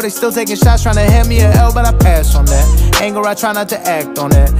They still taking shots, trying to hand me a L, but I pass on that. Anger, I try not to act on that.